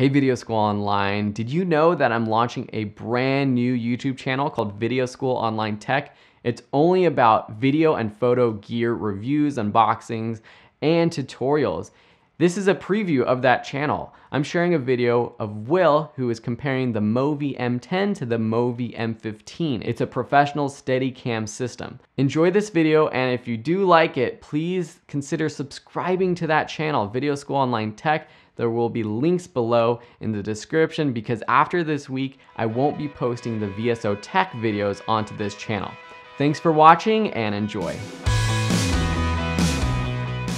Hey Video School Online, did you know that I'm launching a brand new YouTube channel called Video School Online Tech? It's only about video and photo gear reviews, unboxings, and tutorials. This is a preview of that channel. I'm sharing a video of Will who is comparing the Movi M10 to the Movi M15. It's a professional steady cam system. Enjoy this video and if you do like it, please consider subscribing to that channel, Video School Online Tech. There will be links below in the description because after this week, I won't be posting the VSO Tech videos onto this channel. Thanks for watching and enjoy.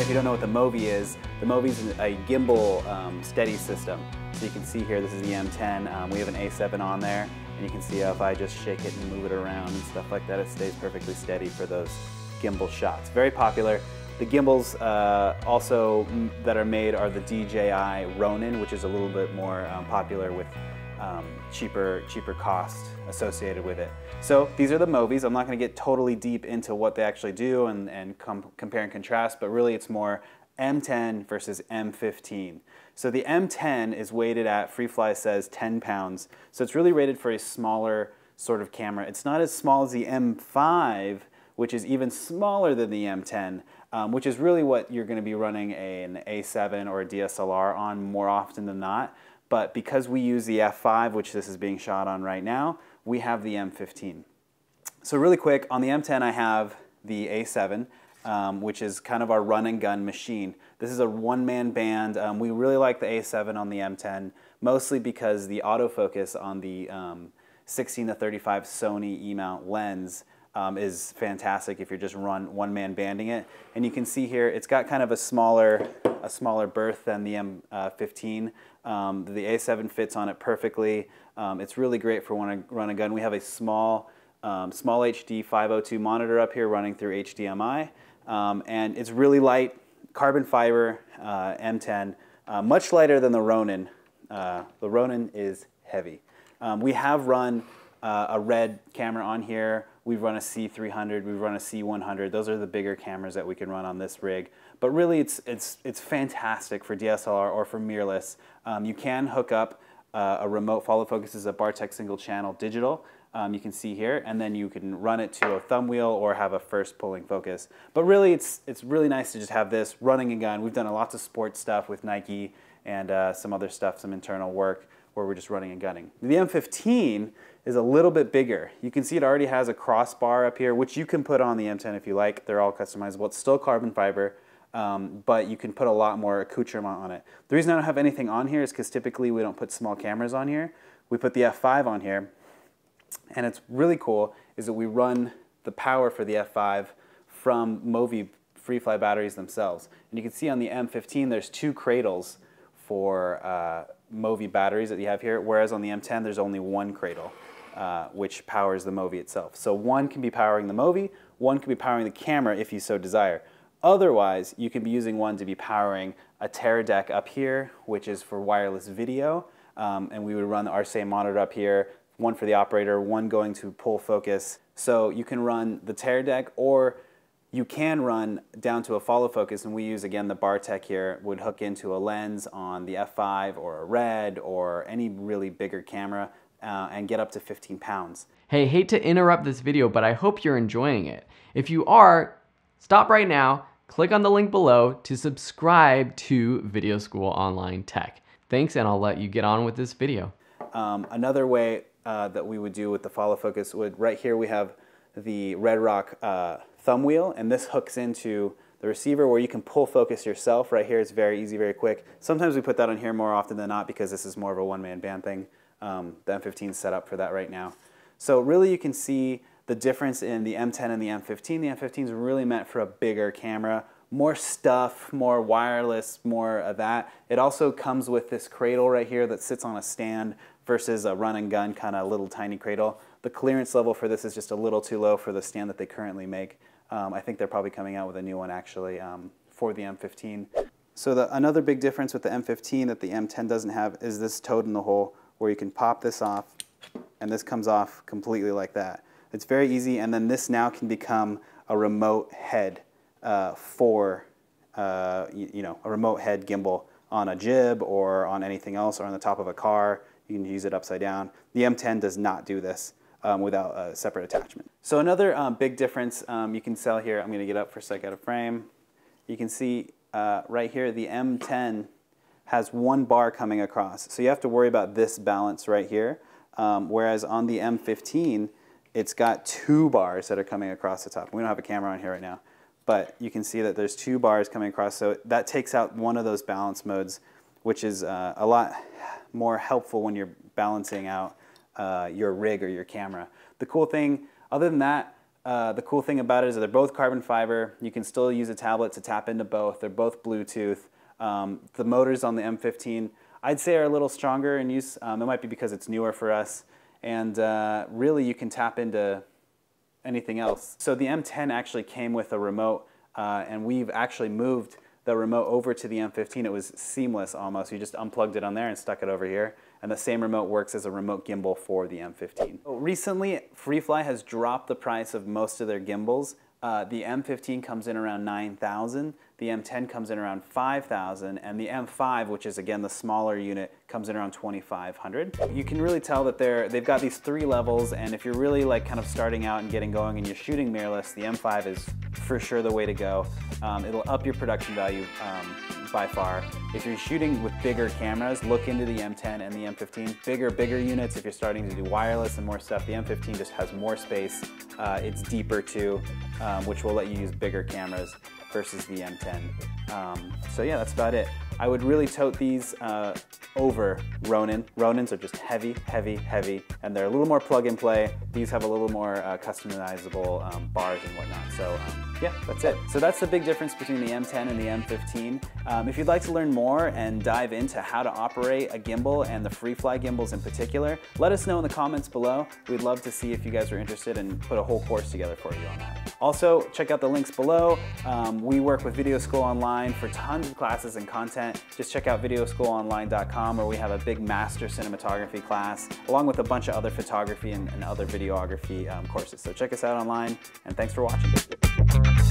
If you don't know what the Movi is, the Movi is a gimbal um, steady system. So you can see here, this is the M10. Um, we have an A7 on there, and you can see if I just shake it and move it around and stuff like that, it stays perfectly steady for those gimbal shots. Very popular. The gimbals uh, also that are made are the DJI Ronin, which is a little bit more um, popular with um, cheaper, cheaper cost associated with it. So these are the Movies. I'm not going to get totally deep into what they actually do and, and com compare and contrast, but really it's more M10 versus M15. So the M10 is weighted at, FreeFly says 10 pounds. So it's really rated for a smaller sort of camera. It's not as small as the M5, which is even smaller than the M10, um, which is really what you're going to be running a, an A7 or a DSLR on more often than not. But because we use the F5, which this is being shot on right now, we have the M15. So really quick, on the M10 I have the A7, um, which is kind of our run and gun machine. This is a one-man band. Um, we really like the A7 on the M10, mostly because the autofocus on the um, 16 to 35 Sony E-mount lens um, is fantastic if you're just run one-man banding it. And you can see here, it's got kind of a smaller, a smaller berth than the M15. Um, the A7 fits on it perfectly. Um, it's really great for when I run a gun. We have a small, um, SmallHD 502 monitor up here running through HDMI. Um, and it's really light, carbon fiber uh, M10, uh, much lighter than the Ronin. Uh, the Ronin is heavy. Um, we have run uh, a red camera on here. We've run a C300, we've run a C100. Those are the bigger cameras that we can run on this rig. But really, it's, it's, it's fantastic for DSLR or for mirrorless. Um, you can hook up uh, a remote follow focus is a Bartech single channel digital. Um, you can see here, and then you can run it to a thumb wheel or have a first pulling focus. But really, it's, it's really nice to just have this running a gun. We've done a lots of sports stuff with Nike and uh, some other stuff, some internal work where we're just running and gunning. The M15 is a little bit bigger. You can see it already has a crossbar up here, which you can put on the M10 if you like. They're all customizable. It's still carbon fiber, um, but you can put a lot more accoutrement on it. The reason I don't have anything on here is because typically we don't put small cameras on here. We put the F5 on here, and it's really cool is that we run the power for the F5 from Movi FreeFly batteries themselves. And you can see on the M15 there's two cradles for uh, Movi batteries that you have here, whereas on the M10 there's only one cradle. Uh, which powers the Movi itself. So one can be powering the Movi, one can be powering the camera if you so desire. Otherwise, you can be using one to be powering a Teradek up here, which is for wireless video, um, and we would run our same monitor up here, one for the operator, one going to pull focus. So you can run the Teradek or you can run down to a follow focus, and we use, again, the Bartech here, would hook into a lens on the F5 or a RED or any really bigger camera uh, and get up to 15 pounds. Hey, hate to interrupt this video, but I hope you're enjoying it. If you are, stop right now, click on the link below to subscribe to Video School Online Tech. Thanks, and I'll let you get on with this video. Um, another way uh, that we would do with the follow focus would, right here we have the Redrock uh, thumb wheel, and this hooks into the receiver where you can pull focus yourself. Right here it's very easy, very quick. Sometimes we put that on here more often than not because this is more of a one-man band thing. Um, the M15 is set up for that right now. So really you can see the difference in the M10 and the M15. The M15 is really meant for a bigger camera, more stuff, more wireless, more of that. It also comes with this cradle right here that sits on a stand versus a run and gun kind of little tiny cradle. The clearance level for this is just a little too low for the stand that they currently make. Um, I think they're probably coming out with a new one actually um, for the M15. So the, another big difference with the M15 that the M10 doesn't have is this toad in the hole where you can pop this off and this comes off completely like that. It's very easy and then this now can become a remote head uh, for uh, you, you, know a remote head gimbal on a jib or on anything else or on the top of a car. You can use it upside down. The M10 does not do this um, without a separate attachment. So another um, big difference um, you can sell here, I'm gonna get up for a sec out of frame. You can see uh, right here the M10 has one bar coming across. So you have to worry about this balance right here. Um, whereas on the M15, it's got two bars that are coming across the top. We don't have a camera on here right now, but you can see that there's two bars coming across. So that takes out one of those balance modes, which is uh, a lot more helpful when you're balancing out uh, your rig or your camera. The cool thing, other than that, uh, the cool thing about it is that they're both carbon fiber. You can still use a tablet to tap into both. They're both Bluetooth. Um, the motors on the M15, I'd say are a little stronger in use. Um, it might be because it's newer for us. And uh, really you can tap into anything else. So the M10 actually came with a remote uh, and we've actually moved the remote over to the M15. It was seamless almost. You just unplugged it on there and stuck it over here. And the same remote works as a remote gimbal for the M15. Recently, FreeFly has dropped the price of most of their gimbals. Uh, the M15 comes in around 9,000, the M10 comes in around 5,000, and the M5, which is again the smaller unit, comes in around 2,500. You can really tell that they're, they've got these three levels, and if you're really like kind of starting out and getting going and you're shooting mirrorless, the M5 is for sure the way to go. Um, it'll up your production value um, by far. If you're shooting with bigger cameras, look into the M10 and the M15. Bigger, bigger units, if you're starting to do wireless and more stuff, the M15 just has more space. Uh, it's deeper too, um, which will let you use bigger cameras versus the M10. Um, so yeah, that's about it. I would really tote these uh, over Ronin. Ronins are just heavy, heavy, heavy, and they're a little more plug and play. These have a little more uh, customizable um, bars and whatnot. So um, yeah, that's it. So that's the big difference between the M10 and the M15. Um, if you'd like to learn more and dive into how to operate a gimbal and the FreeFly gimbals in particular, let us know in the comments below. We'd love to see if you guys are interested and put a whole course together for you on that. Also, check out the links below. Um, we work with Video School Online for tons of classes and content. Just check out videoschoolonline.com where we have a big master cinematography class along with a bunch of other photography and, and other videography um, courses. So check us out online and thanks for watching.